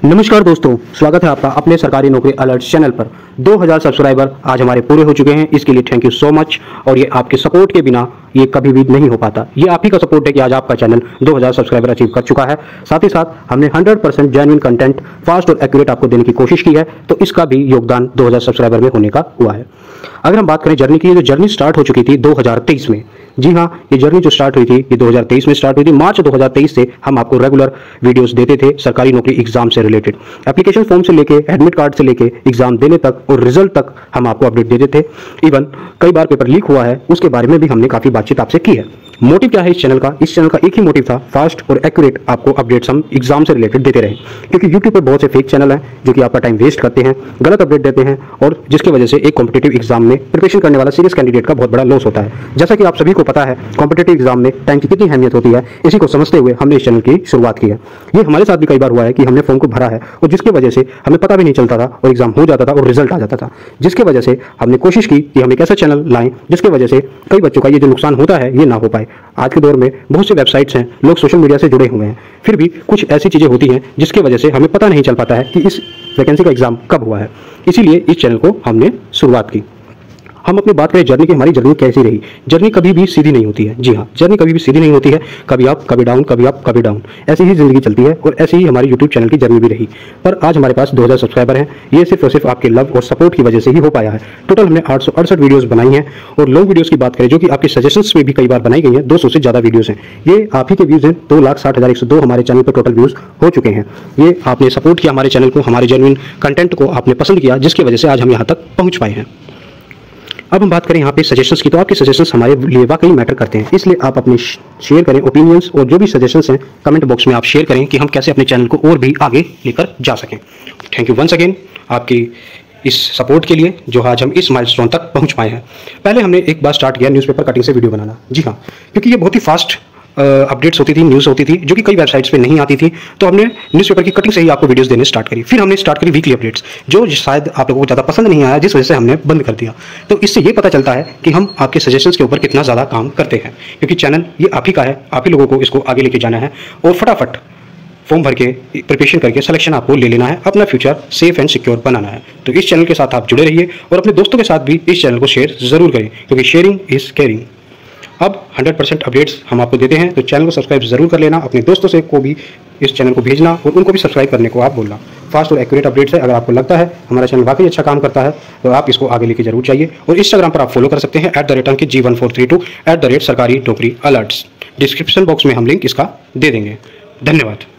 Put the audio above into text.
नमस्कार दोस्तों, स्वागत है आपका अपने सरकारी नौकरी अलर्ट चैनल पर। 2000 सब्सक्राइबर आज हमारे पूरे हो चुके हैं, इसके लिए थैंक यू सो मच और ये आपके सपोर्ट के बिना ये कभी भी नहीं हो पाता। ये आप ही का सपोर्ट है कि आज आपका चैनल 2000 सब्सक्राइबर अचीव कर चुका है। साथ ही साथ, हमने 100 परसेंट जेन्यून कंटेंट फास्ट और एक्यूरेट आपको देने की कोशिश की है तो इसका भी योगदान 2000 सब्सक्राइबर में होने का हुआ है। अगर हम बात करें जर्नी की जो जर्नी स्टार्ट हो चुकी थी 2023 में। जी हाँ ये जर्नी जो स्टार्ट हुई थी, ये 2023 में स्टार्ट हुई थी। मार्च 2023 से हम आपको रेगुलर वीडियोस देते थे सरकारी नौकरी एग्ज़ाम से रिलेटेड एप्लीकेशन फॉर्म से लेके एडमिट कार्ड से लेके एग्ज़ाम देने तक और रिज़ल्ट तक हम आपको अपडेट देते थे। इवन कई बार पेपर लीक हुआ है, उसके बारे में भी हमने काफ़ी बातचीत आपसे की है। मोटिव क्या है इस चैनल का? इस चैनल का एक ही मोटिव था फास्ट और एक्यूरेट आपको अपडेट्स हम एग्ज़ाम से रिलेटेड देते रहे। क्योंकि यूट्यूब पर बहुत से फेक चैनल हैं, जो कि आपका टाइम वेस्ट करते हैं, गलत अपडेट देते हैं, और जिसकी वजह से एक कॉम्पिटेटिव एग्ज़ाम में प्रिपरेशन करने वाला सीरियस कैंडिडेट का बहुत बड़ा लॉस होता है। जैसा कि आप सभी को पता है कॉम्पिटेटिव एग्ज़ाम में टाइम की कितनी अहमियत होती है, इसी को समझते हुए हमने इस चैनल की शुरुआत की है। ये हमारे साथ भी कई बार हुआ है कि हमने फॉर्म को भरा है, और जिसकी वजह से हमें पता भी नहीं चलता था, और एग्ज़ाम हो जाता था, और रिज़ल्ट आ जाता था। जिसकी वजह से हमने कोशिश की कि हम एक ऐसा चैनल लाएँ, जिसकी वजह से कई बच्चों का ये जो नुकसान होता है, ये ना हो पाए। आज के दौर में बहुत से वेबसाइट्स हैं, लोग सोशल मीडिया से जुड़े हुए हैं। फिर भी कुछ ऐसी चीज़ें होती हैं जिसके वजह से हमें पता नहीं चल पाता है कि इस वैकेंसी का एग्ज़ाम कब हुआ है। इसीलिए इस चैनल को हमने शुरुआत की। हम अपनी बात करें जर्नी की हमारी जर्नी कैसी रही? जर्नी कभी भी सीधी नहीं होती है। जी हाँ जर्नी कभी भी सीधी नहीं होती है। कभी अप कभी डाउन कभी आप कभी डाउन ऐसी ही ज़िंदगी चलती है और ऐसी ही हमारी यूट्यूब चैनल की जर्नी भी रही। पर आज हमारे पास 2000 सब्सक्राइबर हैं। ये सिर्फ़ और सिर्फ़ आपके लव और सपोर्ट की वजह से ही हो पाया है। टोटल हमने आठ सौ अड़सठ बनाई हैं और लॉन्ग वीडियोज़ की बात करें, जो कि आपके सजेशंस में भी कई बार बनाई गई हैं, दो सौ से ज़्यादा वीडियोज़ हैं। ये आप ही के व्यूज़ हैं। दो लाख साठ हज़ार एक सौ दो हमारे चैनल पर टोटल व्यूज़ हो चुके हैं। ये आपने सपोर्ट किया हमारे चैनल को, हमारे जेनविन कंटेंट को आपने पसंद किया, जिसकी वजह से आज हम यहाँ तक पहुँच पाए हैं। अब हम बात करें यहाँ पे सजेशंस की। तो आपके सजेशंस हमारे लिए वाकई मैटर करते हैं। इसलिए आप अपने शेयर करें ओपिनियंस और जो भी सजेशंस हैं कमेंट बॉक्स में आप शेयर करें कि हम कैसे अपने चैनल को और भी आगे लेकर जा सकें। थैंक यू वंस अगेन आपकी इस सपोर्ट के लिए, जो आज हम इस माइलस्टोन तक पहुँच पाए हैं। पहले हमने एक बार स्टार्ट किया न्यूज़पेपर कटिंग से वीडियो बनाना। जी हाँ क्योंकि ये बहुत ही फास्ट अपडेट्स होती थी न्यूज़ होती थी, जो कि कई वेबसाइट्स पे नहीं आती थी तो हमने न्यूज़पेपर की कटिंग से ही आपको वीडियोस देने स्टार्ट करी। फिर हमने स्टार्ट करी वीकली अपडेट्स जो शायद आप लोगों को ज़्यादा पसंद नहीं आया, जिस वजह से हमने बंद कर दिया। तो इससे ये पता चलता है कि हम आपके सजेशंस के ऊपर कितना ज़्यादा काम करते हैं, क्योंकि चैनल ये आप ही का है, आप ही लोगों को इसको आगे लेके जाना है, और फटाफट फॉर्म भर के प्रिपरेशन करके सिलेक्शन आपको ले लेना है, अपना फ्यूचर सेफ़ एंड सिक्योर बनाना है। तो इस चैनल के साथ आप जुड़े रहिए, और अपने दोस्तों के साथ भी इस चैनल को शेयर ज़रूर करें, क्योंकि शेयरिंग इज़ केयरिंग अब 100 परसेंट अपडेट्स हम आपको देते हैं तो चैनल को सब्सक्राइब ज़रूर कर लेना, अपने दोस्तों से को भी इस चैनल को भेजना और उनको भी सब्सक्राइब करने को आप बोलना। फास्ट और एक्यूरेट अपडेट्स है, अगर आपको लगता है हमारा चैनल वाकई अच्छा काम करता है तो आप इसको आगे लेके ज़रूर चाहिए और इंस्टाग्राम पर आप फॉलो कर सकते हैं at the rate Ankit ji one four three two at the rate सरकारी नौकरी अलर्ट्स डिस्क्रिप्शन बॉक्स में हम लिंक इसका दे देंगे। धन्यवाद।